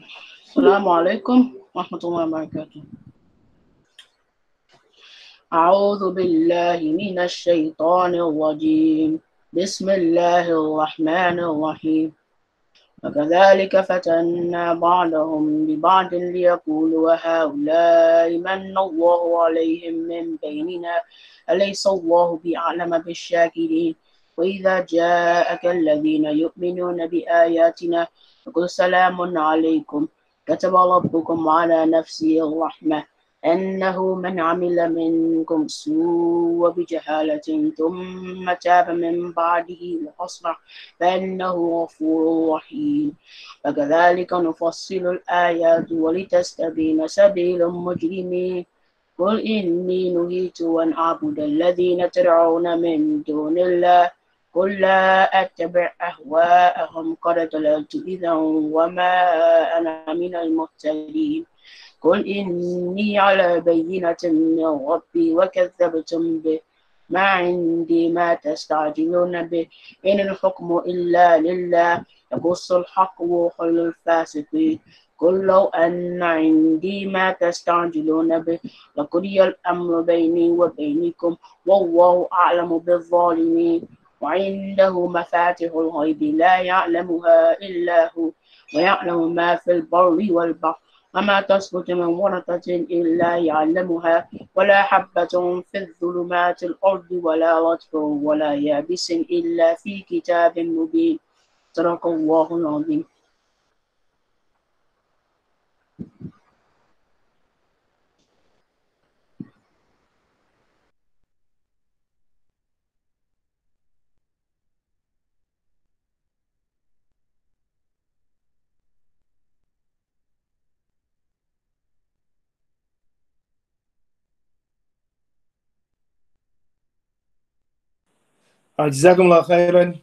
السلام عليكم ورحمة الله وبركاته أعوذ بالله من الشيطان الرجيم بسم الله الرحمن الرحيم وكذلك فتنا بعضهم ببعض ليقولوا هؤلاء من الله عليهم من بيننا أليس الله بأعلم بالشاكرين وإذا جاءك الذين يؤمنون بآياتنا فقل سلام عليكم كتب ربكم على نفسه الرحمة أنه من عمل منكم سوء بجهالة ثم تاب من بعده وأصلح فإنه غفور رحيم وكذلك نفصل الآيات ولتستبين سبيل المجرمين قل إني نهيت أن أعبد الذين تدعون من دون الله قل لا أتبع أهواءهم. قد ضللت إذا وما أنا من المهتدين. قل إني على بينة من ربي وكذبتم به. ما عندي ما تستعجلون به. إن الحكم إلا لله. يقص الحق وخير الفاسقين قل لو أن عندي ما تستعجلون به. لقضي الأمر بيني وبينكم والله أعلم بالظالمين. وعنده مفاتح الغيب لا يعلمها إلا هو ويعلم ما في البر والبحر وما تسقط من ورقة إلا يعلمها ولا حبة في الظلمات الأرض ولا رطب ولا يابس إلا في كتاب مبين. صدق الله العظيم. جزاكم الله خيرا